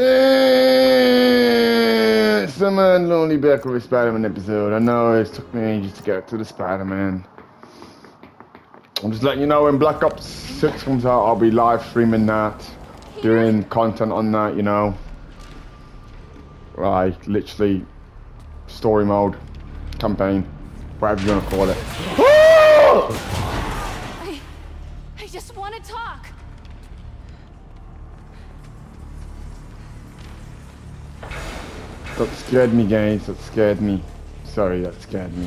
It's a man Lonely Bakery Spider-Man episode. I know it took me ages to get to the Spider-Man. I'm just letting you know when Black Ops 6 comes out, I'll be live streaming that, doing content on that, you know. Like, literally, story mode, campaign, whatever you want to call it. That scared me, guys. That scared me. Sorry, that scared me.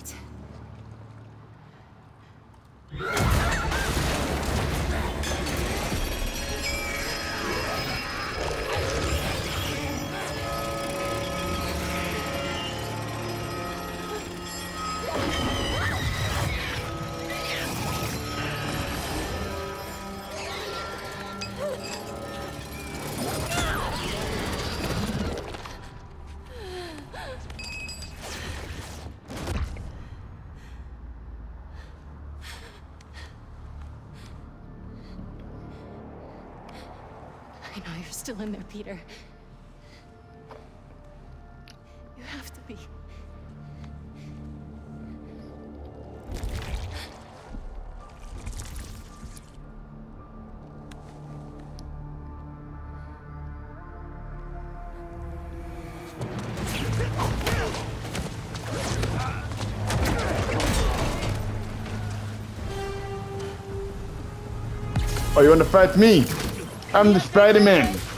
Pete? Still in there, Peter. You have to be. Oh, you want to fight me? I'm the Spider-Man.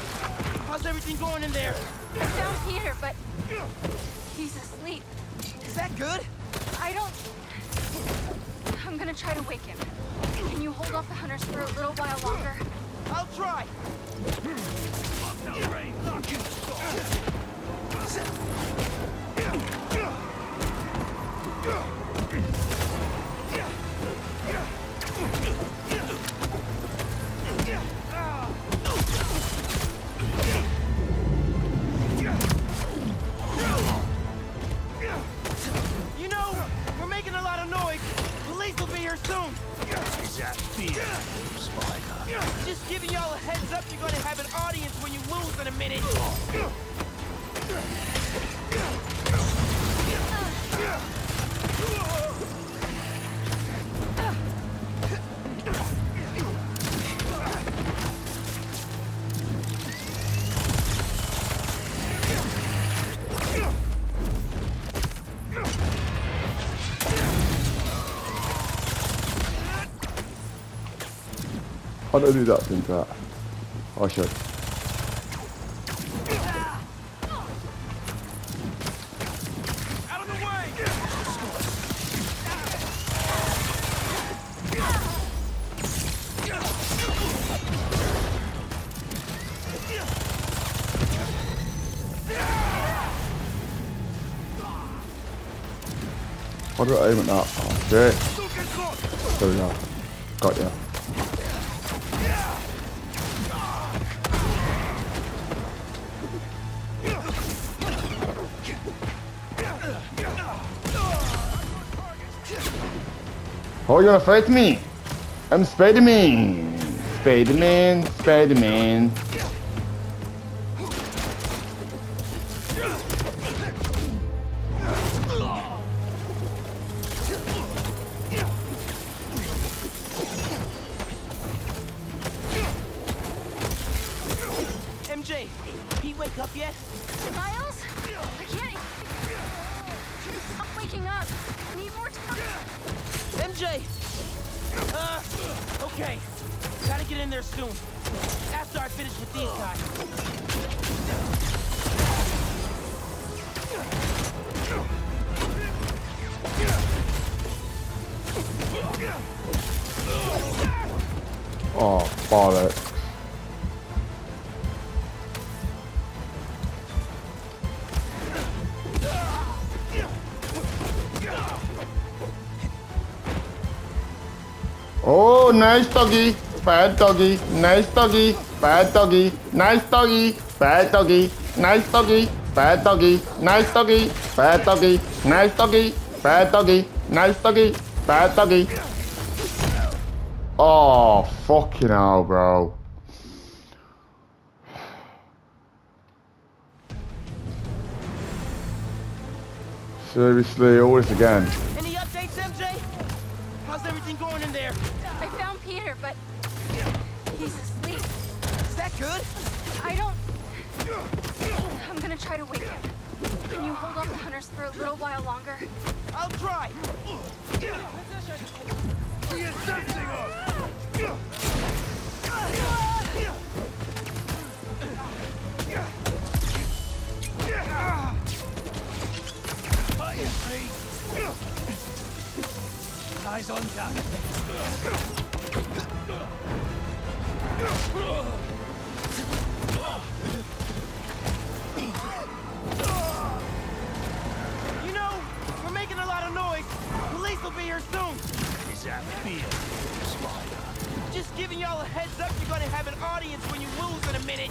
How do that thing to that? Oh, I should. How do I aim at that? Oh, shit. Oh, there we go. Got. Oh, you wanna fight me? I'm Spider-Man. Spider-Man, Spider-Man. Doggy. Bad doggy. Nice doggy. Bad doggy. Nice doggy. Bad doggy. Nice doggy. Bad doggy. Nice doggy. Bad doggy. Nice doggy. Bad doggy. Nice doggy. Bad doggy. Oh, fucking hell, bro. Seriously, this again. Gonna try to wake him. Can you hold off the hunters for a little while longer? I'll try. Eyes on deck. Will be here soon. Is that beer? Spider. Just giving y'all a heads up, you're gonna have an audience when you lose in a minute.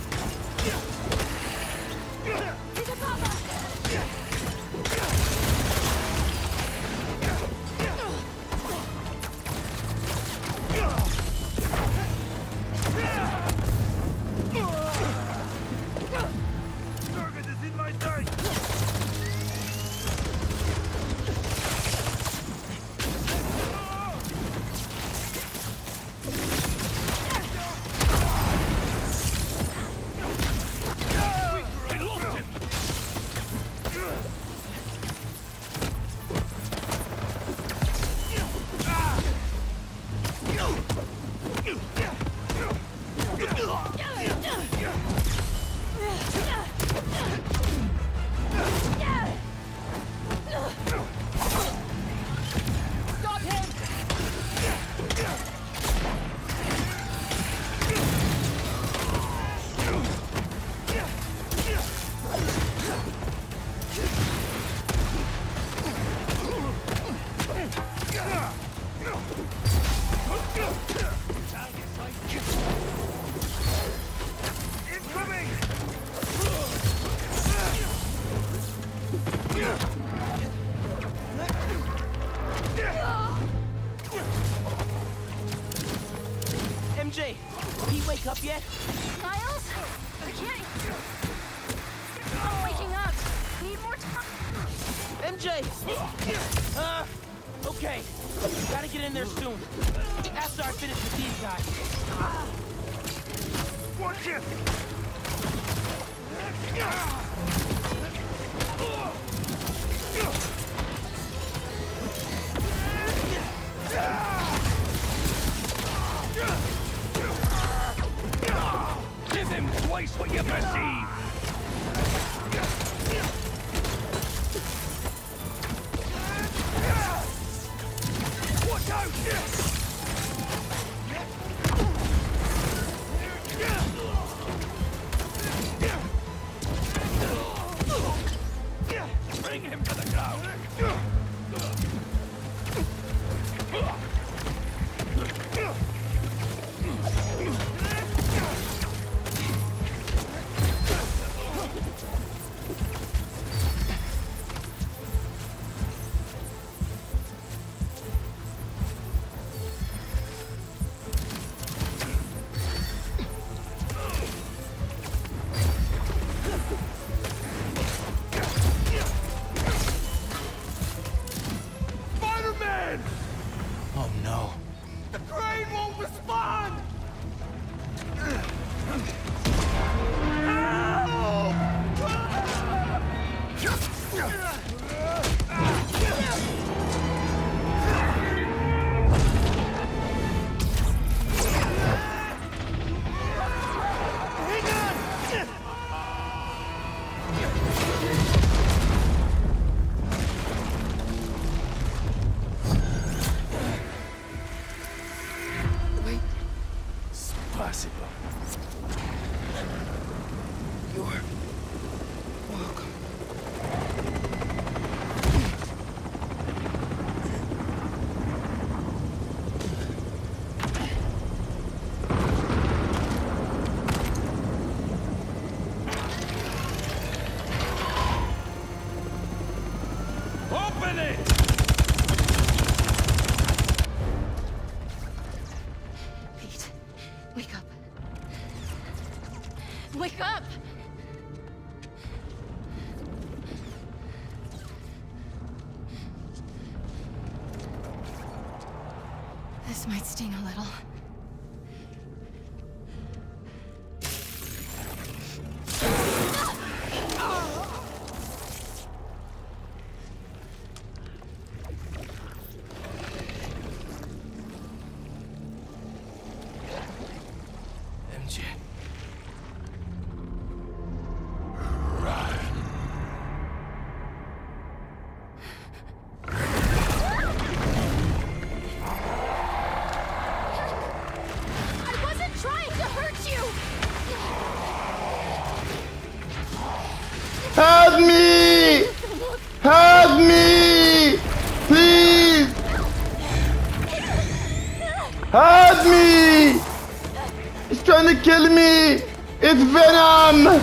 Venom!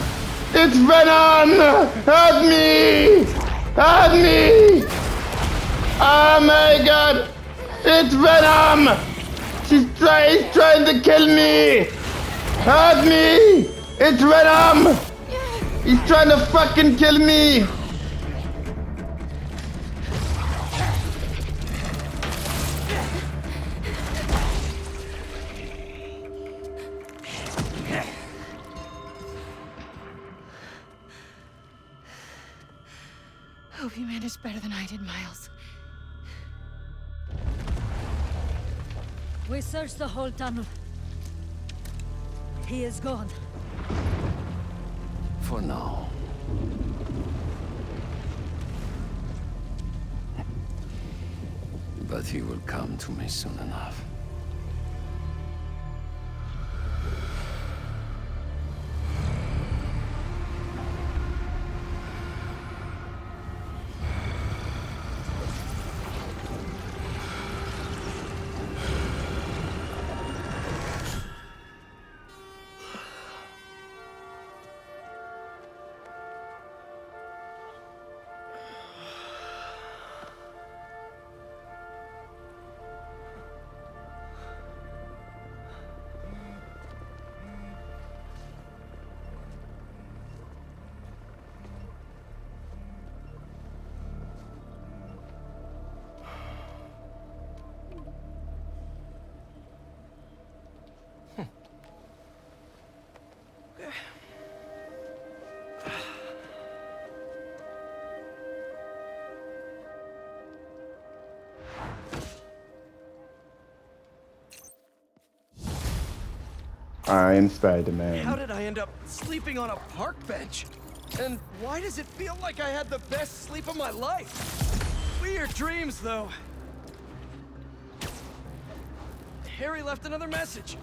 It's Venom! Help me! Help me! Oh my god! It's Venom! She's try he's trying to kill me! Help me! It's Venom! He's trying to fucking kill me! Hope you managed better than I did, Miles. We searched the whole tunnel. He is gone. For now. But he will come to me soon enough. I am How Spider-Man. How did I end up sleeping on a park bench? And why does it feel like I had the best sleep of my life? Weird dreams, though. Harry left another message.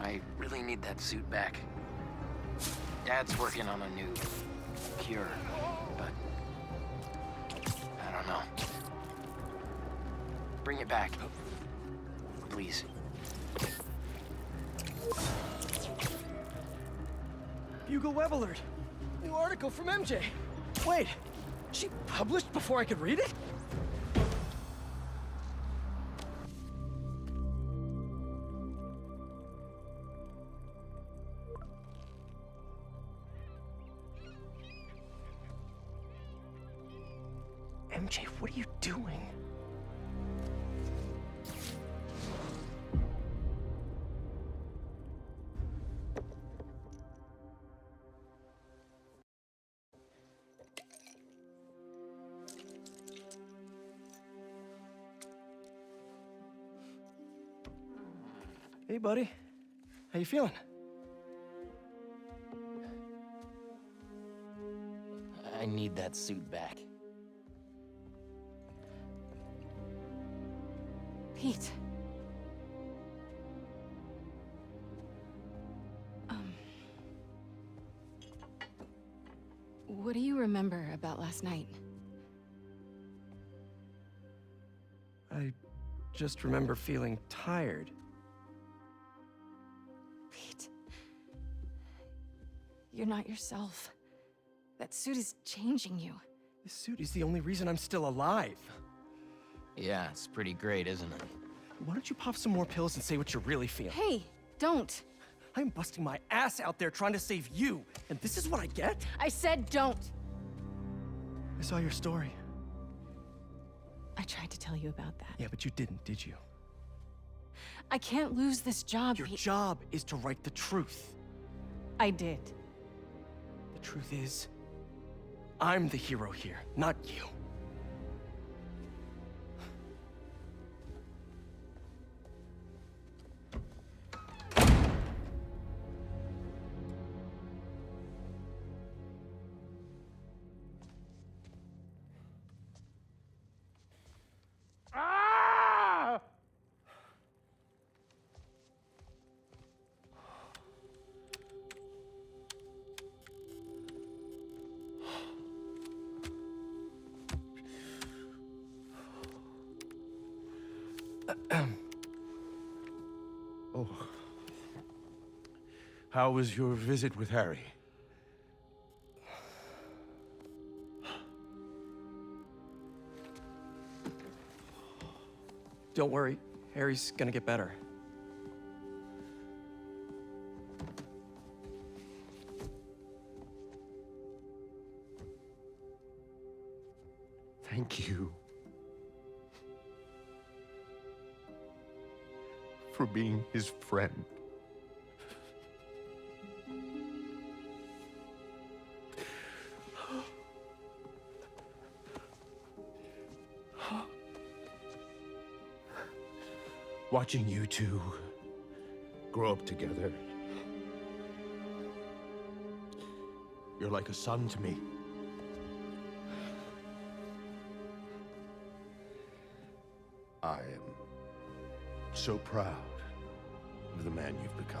I really need that suit back. Dad's working on a new cure, but I don't know. Bring it back. Please. Web Alert. New article from MJ. Wait, she published before I could read it? MJ, what are you doing? buddy. How you feeling? I need that suit back. Pete. Um... What do you remember about last night? I just remember feeling tired. Not yourself. That suit is changing you. This suit is the only reason I'm still alive. Yeah, it's pretty great, isn't it? Why don't you pop some more pills and say what you really feel? Hey, don't. I'm busting my ass out there trying to save you, and this is what I get? I said don't. I saw your story. I tried to tell you about that. Yeah, but you didn't, did you? I can't lose this job, Your Pete. job is to write the truth. I did. The truth is, I'm the hero here, not you. How was your visit with Harry? Don't worry, Harry's gonna get better. Thank you. For being his friend. Watching you two grow up together. You're like a son to me. I am so proud of the man you've become.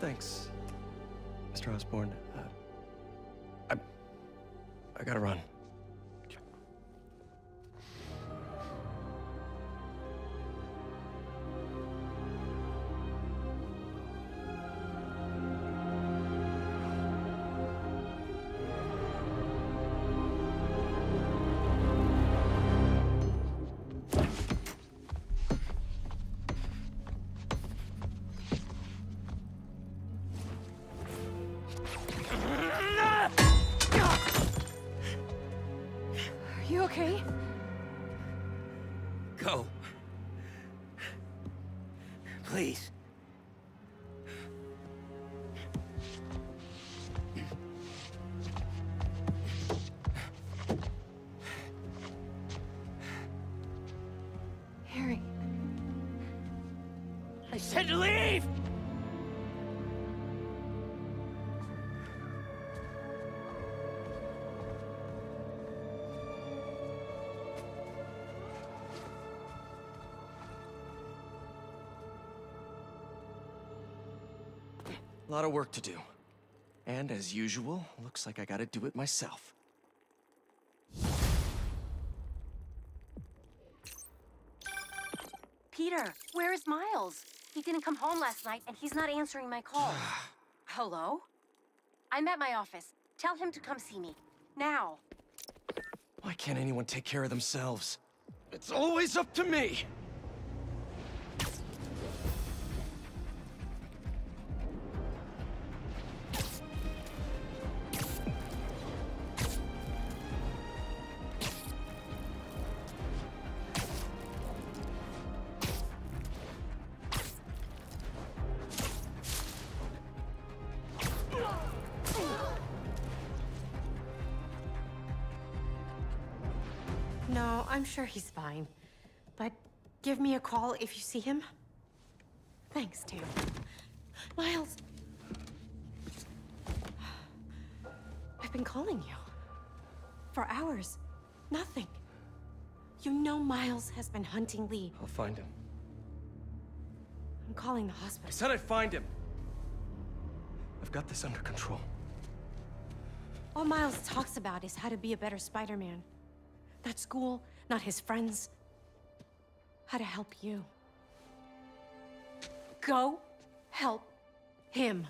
Thanks, Mr. Osborn. Uh, I, I gotta run. Said to leave! A lot of work to do. And as usual, looks like I gotta do it myself. Peter, where is Miles? He didn't come home last night and he's not answering my calls. Hello? I'm at my office. Tell him to come see me. Now. Why can't anyone take care of themselves? It's always up to me! Give me a call if you see him. Thanks, Tam. Miles! I've been calling you. For hours. Nothing. You know Miles has been hunting Li. I'll find him. I'm calling the hospital. I said I'd find him! I've got this under control. All Miles talks about is how to be a better Spider-Man. Not school, not his friends. How to help you. Go help him.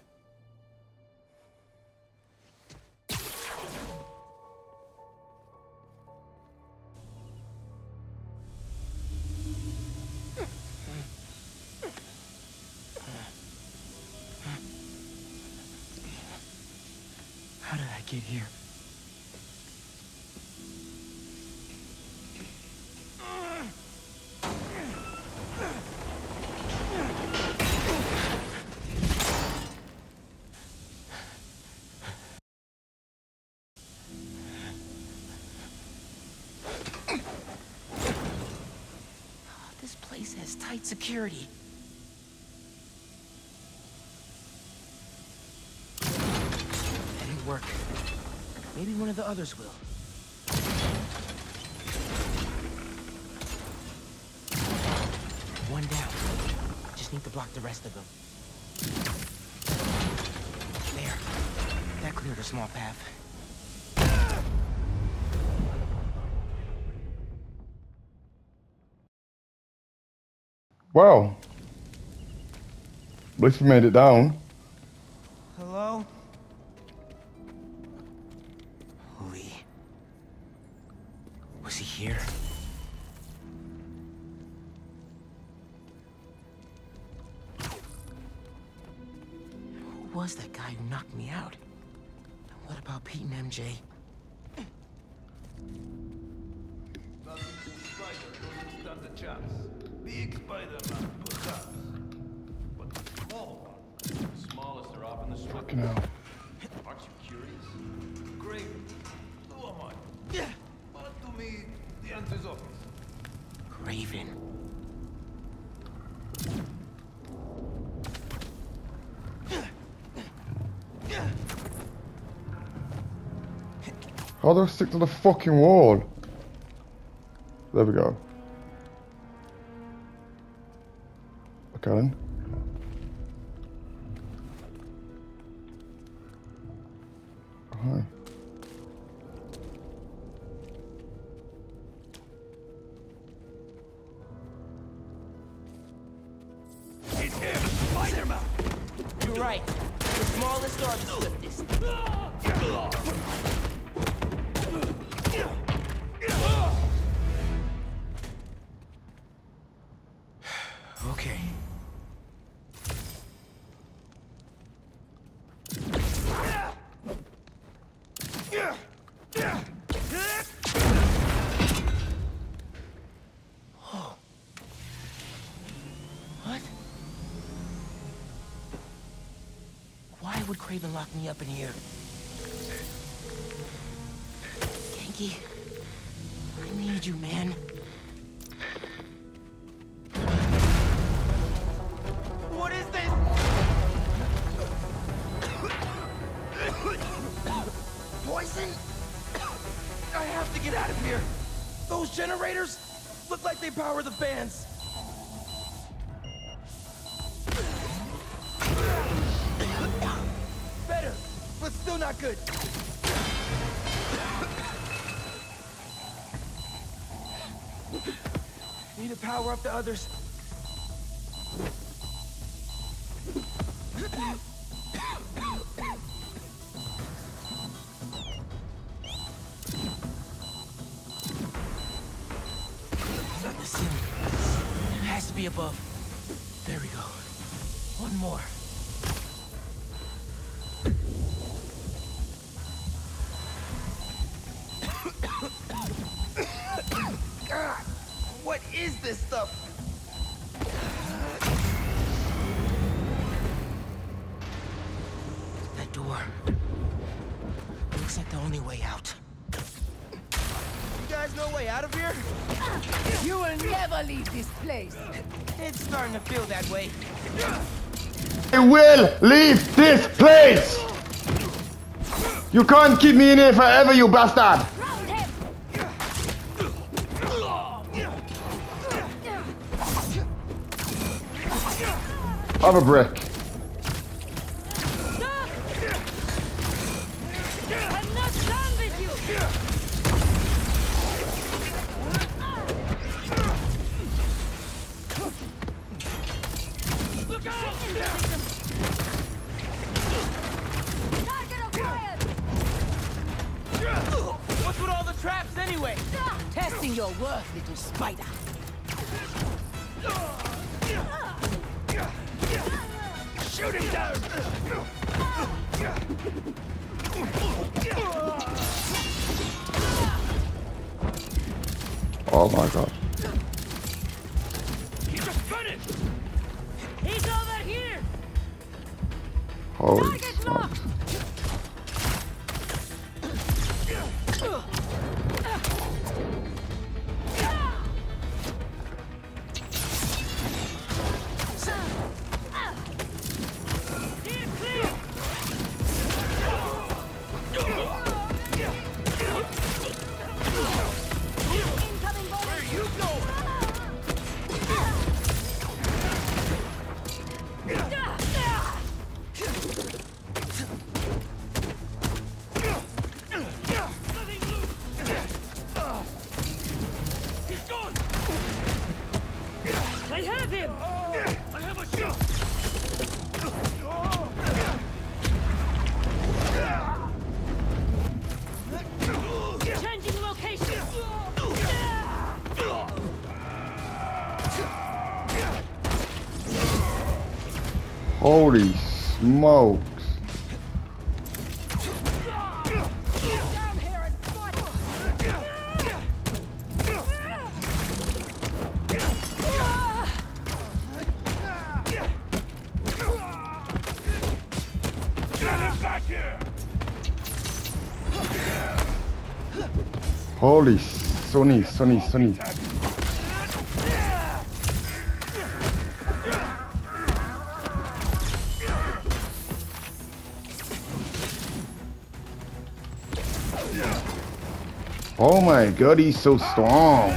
Security. That didn't work. Maybe one of the others will. One down. Just need to block the rest of them. There. That cleared a small path. Well, at least we made it down. Hello? Li. Was he here? Who was that guy who knocked me out? And what about Pete and MJ? Stand a chance. Big Spider-Man, perhaps. But the small one, the smallest are off in the street. Fucking hell. Aren't you curious? Great. Who am I? Yeah. But to me, the answer's obvious. Raven. How do I stick to the fucking wall? There we go. Okay lock me up in here? Ganke, I need you, man. What is this? Poison? I have to get out of here. Those generators look like they power the fans. Power up the others. Way out. You guys no way out of here? You will never leave this place. It's starting to feel that way. I will leave this place! You can't keep me in here forever, you bastard! Have a brick. Oh my god. He's just finished! He's over here! Holy back smokes. Holy Sonny, Sonny, Sonny. My god, he's so strong.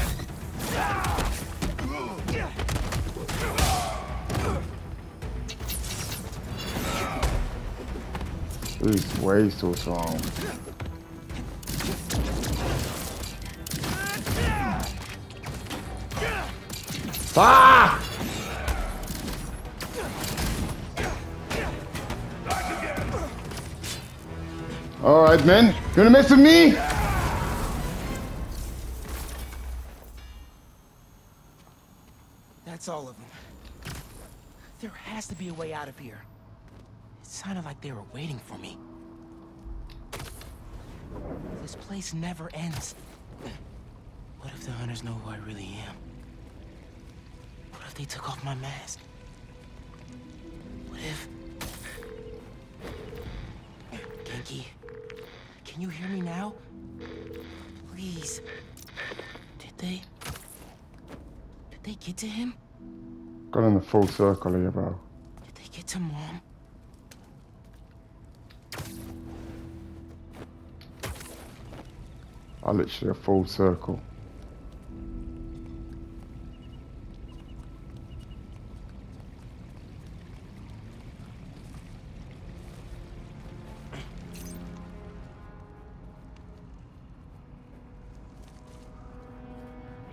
He's way so strong. Ah! All right, man. You wanna mess with me? That's all of them. There has to be a way out of here. It sounded like they were waiting for me. This place never ends. What if the hunters know who I really am? What if they took off my mask? What if... Ganke, can you hear me now? Please. Did they... Did they get to him? Got in the full circle here, bro. Did they get to Mom? I literally a full circle.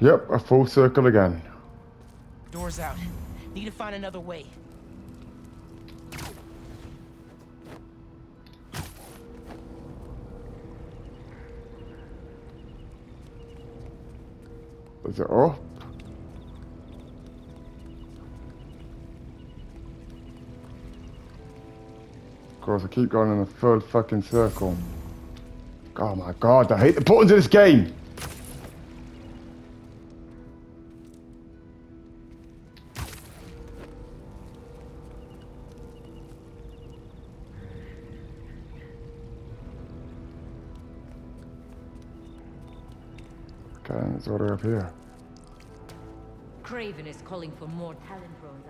Yep, a full circle again. Door's out. Need to find another way. Is it up? Of course, I keep going in a full fucking circle. Oh my god, I hate the buttons of this game! The up here. Kraven is calling for more talent drones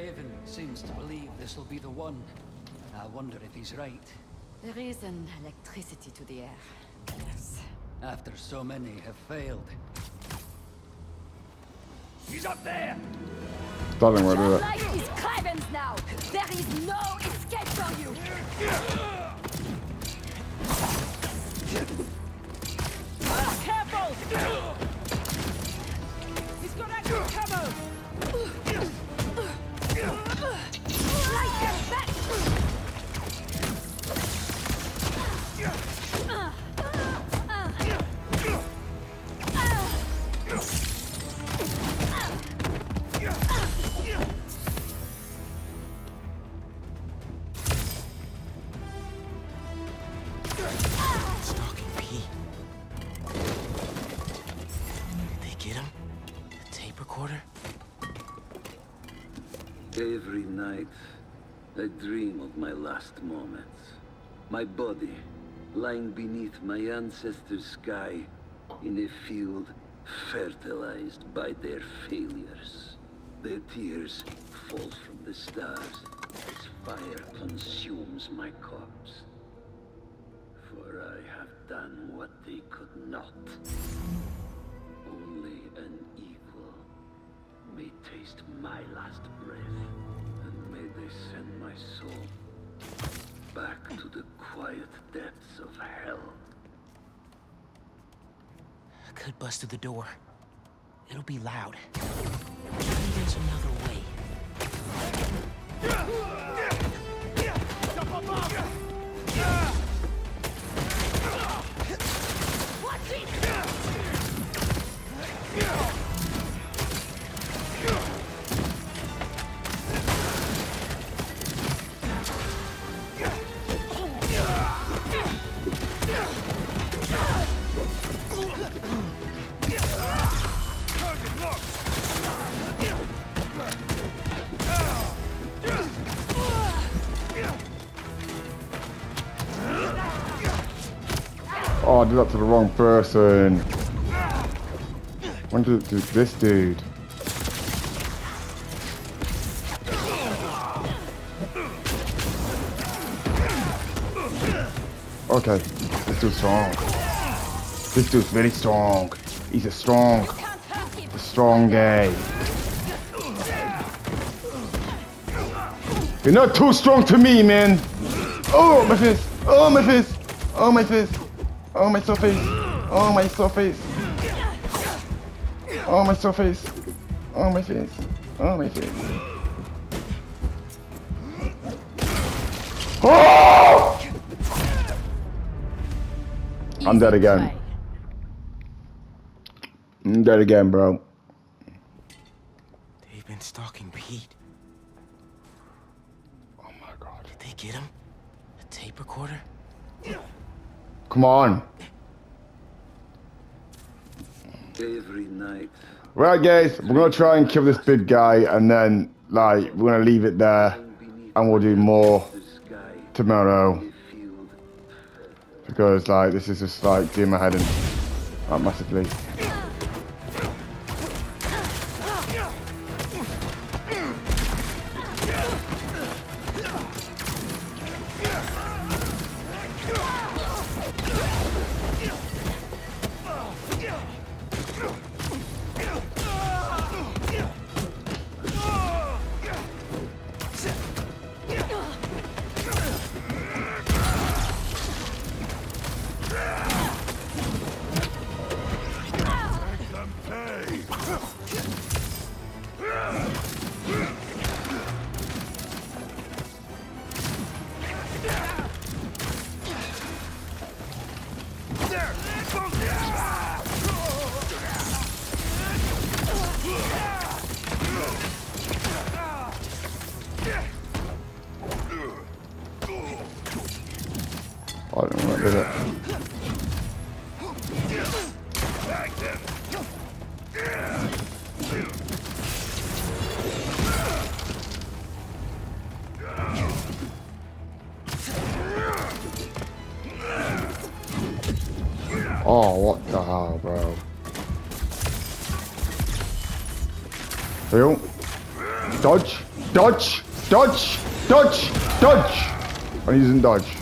Kraven seems to believe this will be the one. I wonder if he's right. There is an electricity to the air, yes. After so many have failed. He's up there! Thought they were doing it. Your life is Kraven's now! There is no escape for you! My body lying beneath my ancestors' sky in a field fertilized by their failures. Their tears fall from the stars as fire consumes my corpse. For I have done what they could not. Only an equal may taste my last breath, and may they send my soul back to the quiet depths of hell. I could bust through the door. It'll be loud. Maybe there's another way. Oh, I did that to the wrong person. When did it do this dude? Okay, this dude's strong. This dude's very strong. He's a strong, a strong guy. You're not too strong to me, man. Oh, my fist. Oh, my fist. Oh, my face. Oh, my surface. Oh, my surface. Oh, my surface. Oh, my face. Oh, my face. Oh! I'm dead again. I'm dead again, bro. They've been stalking Pete. Oh my god. Did they get him? A tape recorder? Come on. Every night, Right, guys, we're gonna try and kill this big guy, and then like we're gonna leave it there, and we'll do more tomorrow because like this is just like doing my head in like, massively. Dodge, dodge, dodge, dodge. he's in dodge.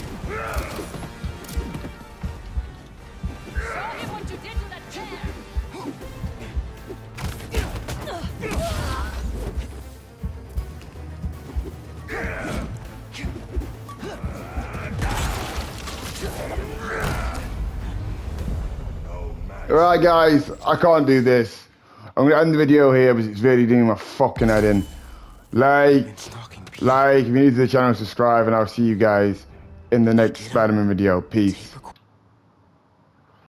Alright guys, I can't do this. I'm gonna end the video here because it's really doing my fucking head in. Like. Like, if you're new to the channel, subscribe, and I'll see you guys in the next Spider-Man video. Peace.